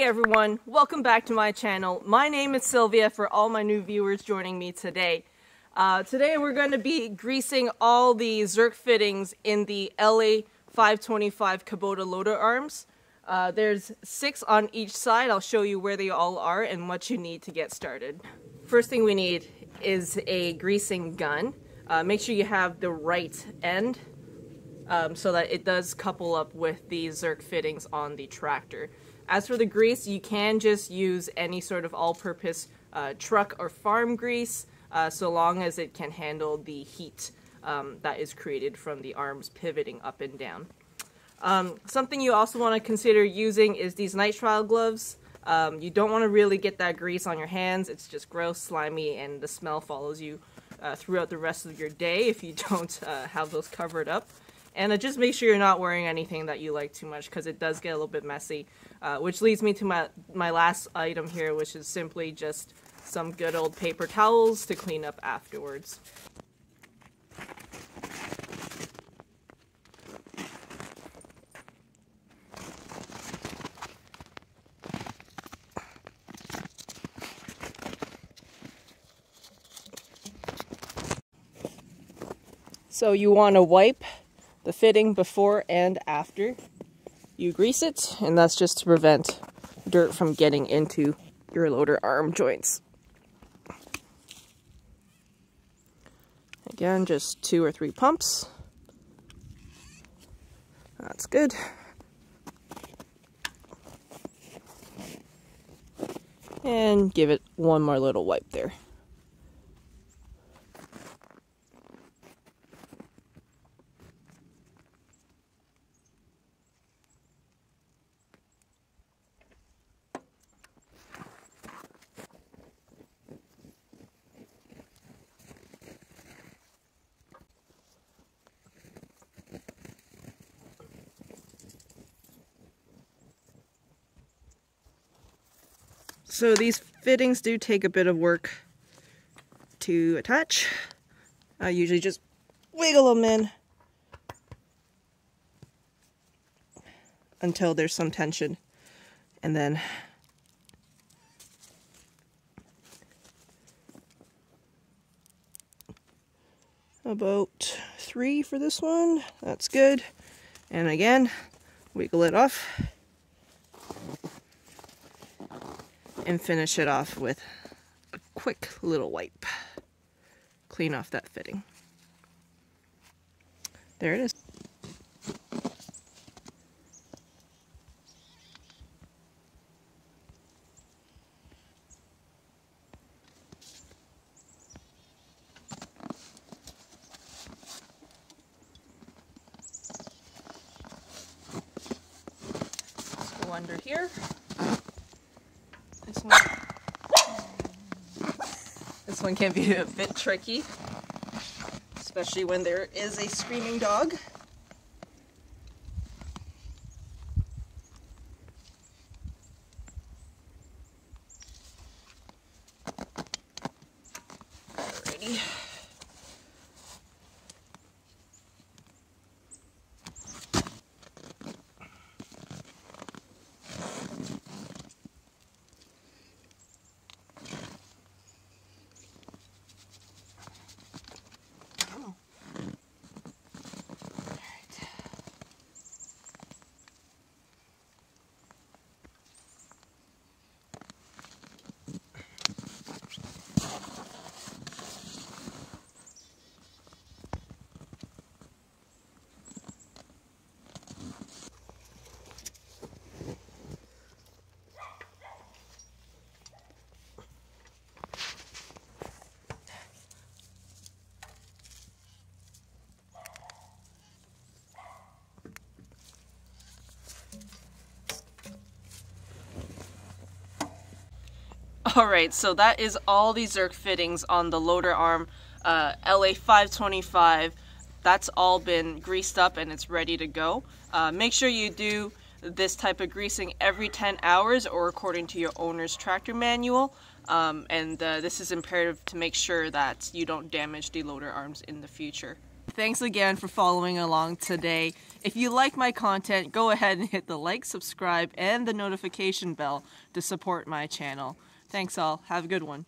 Hey everyone, welcome back to my channel. My name is Sylvia for all my new viewers joining me today. Uh, today we're going to be greasing all the Zerk fittings in the LA 525 Kubota loader arms. Uh, there's six on each side. I'll show you where they all are and what you need to get started. First thing we need is a greasing gun. Uh, make sure you have the right end um, so that it does couple up with the Zerk fittings on the tractor. As for the grease, you can just use any sort of all-purpose uh, truck or farm grease, uh, so long as it can handle the heat um, that is created from the arms pivoting up and down. Um, something you also want to consider using is these nitrile gloves. Um, you don't want to really get that grease on your hands. It's just gross, slimy, and the smell follows you uh, throughout the rest of your day if you don't uh, have those covered up. And just make sure you're not wearing anything that you like too much because it does get a little bit messy. Uh, which leads me to my, my last item here, which is simply just some good old paper towels to clean up afterwards. So you want to wipe the fitting before and after you grease it, and that's just to prevent dirt from getting into your loader arm joints. Again, just two or three pumps. That's good. And give it one more little wipe there. So these fittings do take a bit of work to attach. I usually just wiggle them in until there's some tension. And then about three for this one. That's good. And again wiggle it off and finish it off with a quick little wipe. Clean off that fitting. There it is. Go under here. Uh, This one, this one can be a bit tricky, especially when there is a screaming dog. Alright, so that is all the Zerk fittings on the loader arm uh, LA525. That's all been greased up and it's ready to go. Uh, make sure you do this type of greasing every 10 hours or according to your owner's tractor manual. Um, and uh, this is imperative to make sure that you don't damage the loader arms in the future. thanks again for following along today. If you like my content, go ahead and hit the like, subscribe, and the notification bell to support my channel. Thanks all. Have a good one.